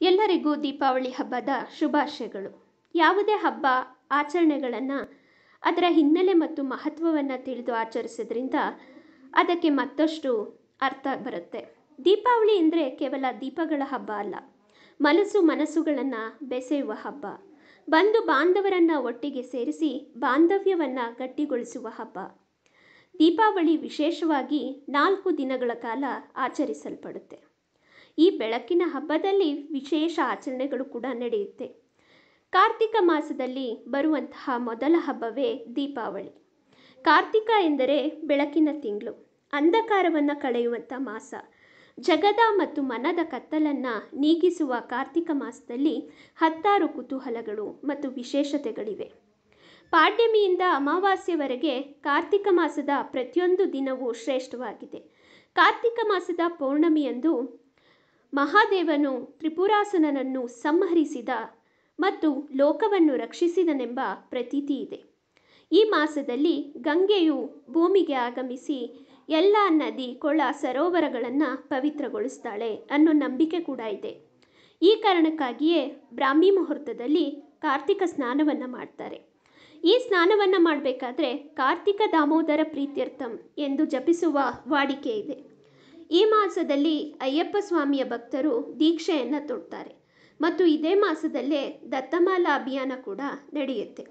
ಎಲ್ಲರಿಗೂ ದೀಪಾವಳಿ ಹಬ್ಬದ ಶುಭಾಶಯಗಳು. ಯಾವುದೇ ಹಬ್ಬ ಆಚರಣೆಗಳನ್ನು ಅದರ ಹಿನ್ನೆಲೆ ಮತ್ತು ಮಹತ್ವವನ್ನು ತಿಳಿದು ಆಚರಿಸೋದ್ರಿಂದ ಅದಕ್ಕೆ ಮತ್ತಷ್ಟು ಅರ್ಥ ಬರುತ್ತೆ. ದೀಪಾವಳಿ ಅಂದರೆ ಕೇವಲ ದೀಪಗಳ ಹಬ್ಬ ಅಲ್ಲ, ಮನಸ್ಸು ಮನಸ್ಸುಗಳನ್ನು ಬೆಸೆಯುವ ಹಬ್ಬ. ಬಂಧು ಬಾಂಧವರನ್ನು ಒಟ್ಟಿಗೆ ಸೇರಿಸಿ ಬಾಂಧವ್ಯವನ್ನು ಗಟ್ಟಿಗೊಳಿಸುವ ಹಬ್ಬ. ದೀಪಾವಳಿ ವಿಶೇಷವಾಗಿ ನಾಲ್ಕು ದಿನಗಳ ಕಾಲ ಆಚರಿಸಲ್ಪಡುತ್ತೆ. ಈ ಬೆಳಕಿನ ಹಬ್ಬದಲ್ಲಿ ವಿಶೇಷ ಆಚರಣೆಗಳು ಕೂಡ ನಡೆಯುತ್ತೆ. ಕಾರ್ತಿಕ ಮಾಸದಲ್ಲಿ ಬರುವಂತಹ ಮೊದಲ ಹಬ್ಬವೇ ದೀಪಾವಳಿ. ಕಾರ್ತಿಕ ಎಂದರೆ ಬೆಳಕಿನ ತಿಂಗಳು. ಅಂಧಕಾರವನ್ನು ಕಳೆಯುವಂಥ ಮಾಸ. ಜಗದ ಮತ್ತು ಮನದ ಕತ್ತಲನ್ನು ನೀಗಿಸುವ ಕಾರ್ತಿಕ ಮಾಸದಲ್ಲಿ ಹತ್ತಾರು ಕುತೂಹಲಗಳು ಮತ್ತು ವಿಶೇಷತೆಗಳಿವೆ. ಪಾಡ್ಯಮಿಯಿಂದ ಅಮಾವಾಸ್ಯವರೆಗೆ ಕಾರ್ತಿಕ ಮಾಸದ ಪ್ರತಿಯೊಂದು ದಿನವೂ ಶ್ರೇಷ್ಠವಾಗಿದೆ. ಕಾರ್ತಿಕ ಮಾಸದ ಪೌರ್ಣಮಿಯಂದು ಮಹಾದೇವನು ತ್ರಿಪುರಾಸನನನ್ನು ಸಂಹರಿಸಿದ ಮತ್ತು ಲೋಕವನ್ನು ರಕ್ಷಿಸಿದನೆಂಬ ಪ್ರತೀತಿ ಇದೆ. ಈ ಮಾಸದಲ್ಲಿ ಗಂಗೆಯು ಭೂಮಿಗೆ ಆಗಮಿಸಿ ಎಲ್ಲ ನದಿ, ಕೊಳ, ಸರೋವರಗಳನ್ನು ಪವಿತ್ರಗೊಳಿಸ್ತಾಳೆ ಅನ್ನೋ ನಂಬಿಕೆ ಕೂಡ ಇದೆ. ಈ ಕಾರಣಕ್ಕಾಗಿಯೇ ಬ್ರಾಹ್ಮಿ ಮುಹೂರ್ತದಲ್ಲಿ ಕಾರ್ತಿಕ ಸ್ನಾನವನ್ನು ಮಾಡ್ತಾರೆ. ಈ ಸ್ನಾನವನ್ನು ಮಾಡಬೇಕಾದ್ರೆ ಕಾರ್ತಿಕ ದಾಮೋದರ ಪ್ರೀತ್ಯರ್ಥಂ ಎಂದು ಜಪಿಸುವ ವಾಡಿಕೆ ಇದೆ. ಈ ಮಾಸದಲ್ಲಿ ಅಯ್ಯಪ್ಪ ಸ್ವಾಮಿಯ ಭಕ್ತರು ದೀಕ್ಷೆಯನ್ನು ತೊಡ್ತಾರೆ. ಮತ್ತು ಇದೇ ಮಾಸದಲ್ಲೇ ದತ್ತಮಾಲಾ ಅಭಿಯಾನ ಕೂಡ ನಡೆಯುತ್ತೆ.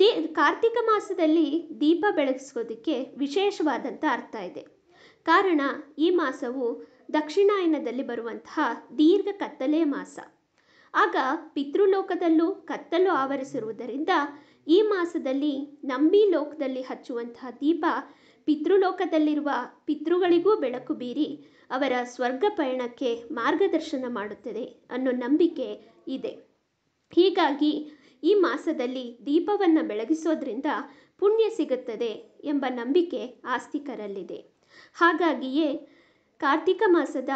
ದಿ, ಕಾರ್ತಿಕ ಮಾಸದಲ್ಲಿ ದೀಪ ಬೆಳಗಿಸೋದಕ್ಕೆ ವಿಶೇಷವಾದಂಥ ಅರ್ಥ ಇದೆ. ಕಾರಣ ಈ ಮಾಸವು ದಕ್ಷಿಣಾಯನದಲ್ಲಿ ಬರುವಂತಹ ದೀರ್ಘ ಕತ್ತಲೆಯ ಮಾಸ. ಆಗ ಪಿತೃಲೋಕದಲ್ಲೂ ಕತ್ತಲು ಆವರಿಸಿರುವುದರಿಂದ ಈ ಮಾಸದಲ್ಲಿ ನಂಬಿ ಲೋಕದಲ್ಲಿ ಹಚ್ಚುವಂತಹ ದೀಪ ಪಿತೃಲೋಕದಲ್ಲಿರುವ ಪಿತೃಗಳಿಗೂ ಬೆಳಕು ಬೀರಿ ಅವರ ಸ್ವರ್ಗ ಪಯಣಕ್ಕೆ ಮಾರ್ಗದರ್ಶನ ಮಾಡುತ್ತದೆ ಅನ್ನೋ ನಂಬಿಕೆ ಇದೆ. ಹೀಗಾಗಿ ಈ ಮಾಸದಲ್ಲಿ ದೀಪವನ್ನು ಬೆಳಗಿಸೋದ್ರಿಂದ ಪುಣ್ಯ ಸಿಗುತ್ತದೆ ಎಂಬ ನಂಬಿಕೆ ಆಸ್ತಿಕರಲ್ಲಿದೆ. ಹಾಗಾಗಿಯೇ ಕಾರ್ತಿಕ ಮಾಸದ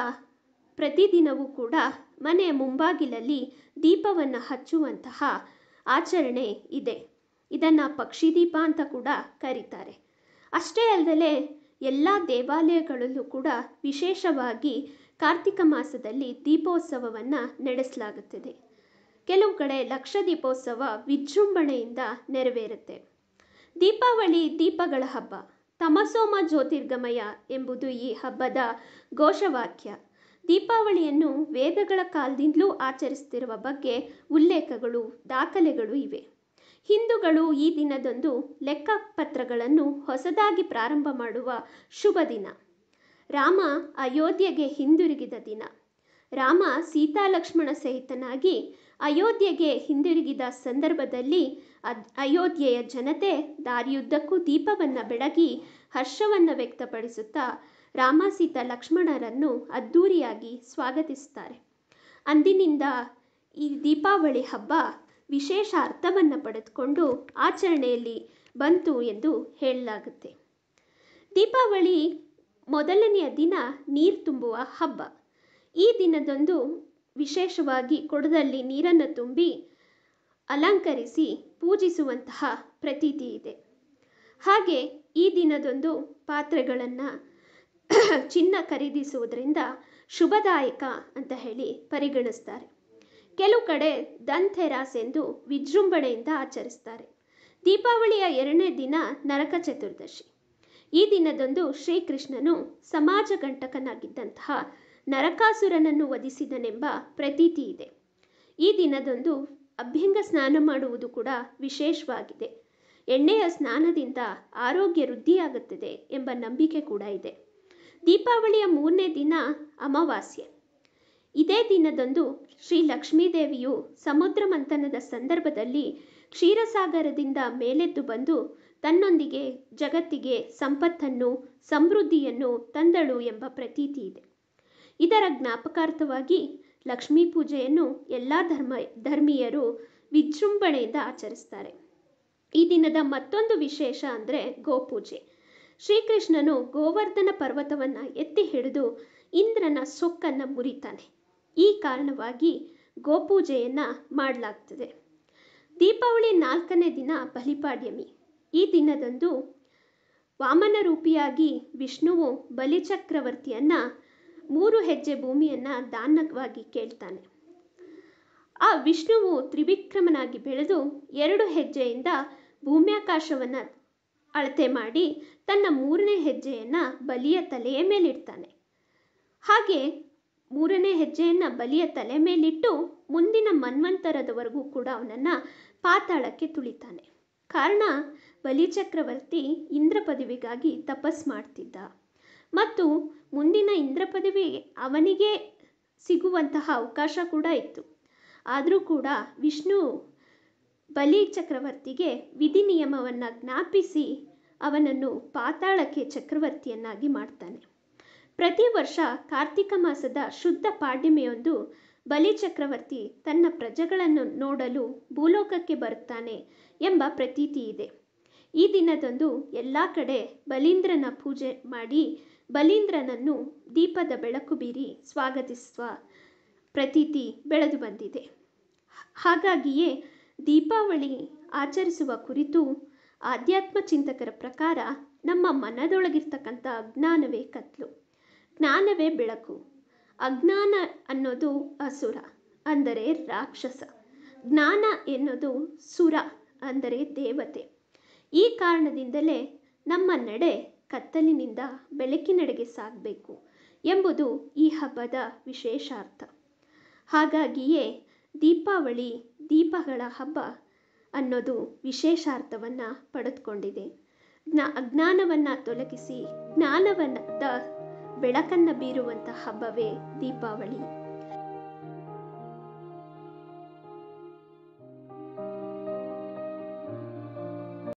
ಪ್ರತಿದಿನವೂ ಕೂಡ ಮನೆಯ ಮುಂಬಾಗಿಲಲ್ಲಿ ದೀಪವನ್ನು ಹಚ್ಚುವಂತಹ ಆಚರಣೆ ಇದೆ. ಇದನ್ನು ಪಕ್ಷಿ ದೀಪ ಅಂತ ಕೂಡ ಕರೀತಾರೆ. ಅಷ್ಟೇ ಅಲ್ಲದೆ ಎಲ್ಲ ದೇವಾಲಯಗಳಲ್ಲೂ ಕೂಡ ವಿಶೇಷವಾಗಿ ಕಾರ್ತಿಕ ಮಾಸದಲ್ಲಿ ದೀಪೋತ್ಸವವನ್ನು ನಡೆಸಲಾಗುತ್ತದೆ. ಕೆಲವು ಕಡೆ ಲಕ್ಷ ದೀಪೋತ್ಸವ ವಿಜೃಂಭಣೆಯಿಂದ ನೆರವೇರುತ್ತೆ. ದೀಪಾವಳಿ ದೀಪಗಳ ಹಬ್ಬ, ತಮಸೋಮ ಜ್ಯೋತಿರ್ಗಮಯ ಎಂಬುದು ಈ ಹಬ್ಬದ ಘೋಷವಾಕ್ಯ. ದೀಪಾವಳಿಯನ್ನು ವೇದಗಳ ಕಾಲದಿಂದಲೂ ಆಚರಿಸ್ತಿರುವ ಬಗ್ಗೆ ಉಲ್ಲೇಖಗಳು, ದಾಖಲೆಗಳು ಇವೆ. ಹಿಂದೂಗಳು ಈ ದಿನದಂದು ಲೆಕ್ಕಪತ್ರಗಳನ್ನು ಹೊಸದಾಗಿ ಪ್ರಾರಂಭ ಮಾಡುವ ಶುಭ ದಿನ. ರಾಮ ಅಯೋಧ್ಯೆಗೆ ಹಿಂದಿರುಗಿದ ದಿನ. ರಾಮ ಸೀತಾಲಕ್ಷ್ಮಣ ಸಹಿತನಾಗಿ ಅಯೋಧ್ಯೆಗೆ ಹಿಂದಿರುಗಿದ ಸಂದರ್ಭದಲ್ಲಿ ಅಯೋಧ್ಯೆಯ ಜನತೆ ದಾರಿಯುದ್ದಕ್ಕೂ ದೀಪವನ್ನು ಬೆಳಗಿ ಹರ್ಷವನ್ನು ವ್ಯಕ್ತಪಡಿಸುತ್ತಾ ರಾಮ ಸೀತಾ ಲಕ್ಷ್ಮಣರನ್ನು ಅದ್ಧೂರಿಯಾಗಿ ಸ್ವಾಗತಿಸುತ್ತಾರೆ. ಅಂದಿನಿಂದ ಈ ದೀಪಾವಳಿ ಹಬ್ಬ ವಿಶೇಷ ಅರ್ಥವನ್ನು ಪಡೆದುಕೊಂಡು ಆಚರಣೆಯಲ್ಲಿ ಬಂತು ಎಂದು ಹೇಳಲಾಗುತ್ತೆ. ದೀಪಾವಳಿ ಮೊದಲನೆಯ ದಿನ ನೀರು ತುಂಬುವ ಹಬ್ಬ. ಈ ದಿನದಂದು ವಿಶೇಷವಾಗಿ ಕೊಡದಲ್ಲಿ ನೀರನ್ನು ತುಂಬಿ ಅಲಂಕರಿಸಿ ಪೂಜಿಸುವಂತಹ ಪ್ರತೀತಿ ಇದೆ. ಹಾಗೆ ಈ ದಿನದಂದು ಪಾತ್ರೆಗಳನ್ನು ಚಿನ್ನ ಖರೀದಿಸುವುದರಿಂದ ಶುಭದಾಯಕ ಅಂತ ಹೇಳಿ ಪರಿಗಣಿಸ್ತಾರೆ. ಕೆಲವು ಕಡೆ ದಂಥೆರಾಸ್ ಎಂದು ವಿಜೃಂಭಣೆಯಿಂದ ಆಚರಿಸ್ತಾರೆ. ದೀಪಾವಳಿಯ ಎರಡನೇ ದಿನ ನರಕ ಚತುರ್ದಶಿ. ಈ ದಿನದಂದು ಶ್ರೀಕೃಷ್ಣನು ಸಮಾಜ ಘಂಟಕನಾಗಿದ್ದಂತಹ ನರಕಾಸುರನನ್ನು ವಧಿಸಿದನೆಂಬ ಪ್ರತೀತಿ ಇದೆ. ಈ ದಿನದಂದು ಅಭ್ಯಂಗ ಸ್ನಾನ ಮಾಡುವುದು ಕೂಡ ವಿಶೇಷವಾಗಿದೆ. ಎಣ್ಣೆಯ ಸ್ನಾನದಿಂದ ಆರೋಗ್ಯ ವೃದ್ಧಿಯಾಗುತ್ತದೆ ಎಂಬ ನಂಬಿಕೆ ಕೂಡ ಇದೆ. ದೀಪಾವಳಿಯ ಮೂರನೇ ದಿನ ಅಮಾವಾಸ್ಯೆ. ಇದೇ ದಿನದಂದು ಶ್ರೀ ಲಕ್ಷ್ಮೀದೇವಿಯು ಸಮುದ್ರ ಮಂಥನದ ಸಂದರ್ಭದಲ್ಲಿ ಕ್ಷೀರಸಾಗರದಿಂದ ಮೇಲೆದ್ದು ಬಂದು ತನ್ನೊಂದಿಗೆ ಜಗತ್ತಿಗೆ ಸಂಪತ್ತನ್ನು, ಸಮೃದ್ಧಿಯನ್ನು ತಂದಳು ಎಂಬ ಪ್ರತೀತಿ ಇದೆ. ಇದರ ಜ್ಞಾಪಕಾರ್ಥವಾಗಿ ಲಕ್ಷ್ಮೀ ಪೂಜೆಯನ್ನು ಎಲ್ಲ ಧರ್ಮ, ಧರ್ಮೀಯರು ವಿಜೃಂಭಣೆಯಿಂದ ಆಚರಿಸ್ತಾರೆ. ಈ ದಿನದ ಮತ್ತೊಂದು ವಿಶೇಷ ಅಂದರೆ ಗೋಪೂಜೆ. ಶ್ರೀಕೃಷ್ಣನು ಗೋವರ್ಧನ ಪರ್ವತವನ್ನು ಎತ್ತಿ ಹಿಡಿದು ಇಂದ್ರನ ಸೊಕ್ಕನ್ನು ಮುರಿತಾನೆ. ಈ ಕಾರಣವಾಗಿ ಗೋಪೂಜೆಯನ್ನು ಮಾಡಲಾಗ್ತದೆ. ದೀಪಾವಳಿ ನಾಲ್ಕನೇ ದಿನ ಬಲಿಪಾಡ್ಯಮಿ. ಈ ದಿನದಂದು ವಾಮನ ರೂಪಿಯಾಗಿ ವಿಷ್ಣುವು ಬಲಿಚಕ್ರವರ್ತಿಯನ್ನು ಮೂರು ಹೆಜ್ಜೆ ಭೂಮಿಯನ್ನು ದಾನವಾಗಿ ಕೇಳ್ತಾನೆ. ಆ ವಿಷ್ಣುವು ತ್ರಿವಿಕ್ರಮನಾಗಿ ಬೆಳೆದು ಎರಡು ಹೆಜ್ಜೆಯಿಂದ ಭೂಮ್ಯಾಕಾಶವನ್ನು ಅಳತೆ ಮಾಡಿ ತನ್ನ ಮೂರನೇ ಹೆಜ್ಜೆಯನ್ನು ಬಲಿಯ ತಲೆಯ ಮೇಲಿಡ್ತಾನೆ. ಹಾಗೆ ಮೂರನೇ ಹೆಜ್ಜೆಯನ್ನು ಬಲಿಯ ತಲೆ ಮೇಲಿಟ್ಟು ಮುಂದಿನ ಮನ್ವಂತರದವರೆಗೂ ಕೂಡ ಅವನನ್ನು ಪಾತಾಳಕ್ಕೆ ತುಳಿತಾನೆ. ಕಾರಣ, ಬಲಿ ಚಕ್ರವರ್ತಿ ಇಂದ್ರ ಪದವಿಗಾಗಿ ತಪಸ್ ಮಾಡ್ತಿದ್ದ. ಮತ್ತು ಮುಂದಿನ ಇಂದ್ರ ಪದವಿ ಅವನಿಗೆ ಸಿಗುವಂತಹ ಅವಕಾಶ ಕೂಡ ಇತ್ತು. ಆದರೂ ಕೂಡ ವಿಷ್ಣು ಬಲಿ ಚಕ್ರವರ್ತಿಗೆ ವಿಧಿ ನಿಯಮವನ್ನು ಜ್ಞಾಪಿಸಿ ಅವನನ್ನು ಪಾತಾಳಕ್ಕೆ ಚಕ್ರವರ್ತಿಯನ್ನಾಗಿ ಮಾಡ್ತಾನೆ. ಪ್ರತಿ ವರ್ಷ ಕಾರ್ತಿಕ ಮಾಸದ ಶುದ್ಧ ಪಾಡ್ಯಮೆಯೊಂದು ಬಲಿ ಚಕ್ರವರ್ತಿ ತನ್ನ ಪ್ರಜೆಗಳನ್ನು ನೋಡಲು ಭೂಲೋಕಕ್ಕೆ ಬರುತ್ತಾನೆ ಎಂಬ ಪ್ರತೀತಿ ಇದೆ. ಈ ದಿನದಂದು ಎಲ್ಲ ಕಡೆ ಬಲೀಂದ್ರನ ಪೂಜೆ ಮಾಡಿ ಬಲೀಂದ್ರನನ್ನು ದೀಪದ ಬೆಳಕು ಬೀರಿ ಸ್ವಾಗತಿಸುವ ಪ್ರತೀತಿ ಬೆಳೆದು ಬಂದಿದೆ. ಹಾಗಾಗಿಯೇ ದೀಪಾವಳಿ ಆಚರಿಸುವ ಕುರಿತು ಆಧ್ಯಾತ್ಮ ಚಿಂತಕರ ಪ್ರಕಾರ ನಮ್ಮ ಮನದೊಳಗಿರ್ತಕ್ಕಂಥ ಅಜ್ಞಾನವೇ ಕತ್ಲು. ಜ್ಞಾನವೇ ಬೆಳಕು. ಅಜ್ಞಾನ ಅನ್ನೋದು ಅಸುರ ಅಂದರೆ ರಾಕ್ಷಸ. ಜ್ಞಾನ ಎನ್ನುವುದು ಸುರ ಅಂದರೆ ದೇವತೆ. ಈ ಕಾರಣದಿಂದಲೇ ನಮ್ಮ ನಡೆ ಕತ್ತಲಿನಿಂದ ಬೆಳಕಿನಡೆಗೆ ಸಾಗಬೇಕು ಎಂಬುದು ಈ ಹಬ್ಬದ ವಿಶೇಷಾರ್ಥ. ಹಾಗಾಗಿಯೇ ದೀಪಾವಳಿ, ದೀಪಗಳ ಹಬ್ಬ ಅನ್ನೋದು ವಿಶೇಷಾರ್ಥವನ್ನು ಪಡೆದುಕೊಂಡಿದೆ. ಜ್ಞಾ, ಅಜ್ಞಾನವನ್ನು ತೊಲಗಿಸಿ ಜ್ಞಾನವನ್ನ ಬೆಳಕನ್ನು ಬೀರುವಂಥ ಹಬ್ಬವೇ ದೀಪಾವಳಿ.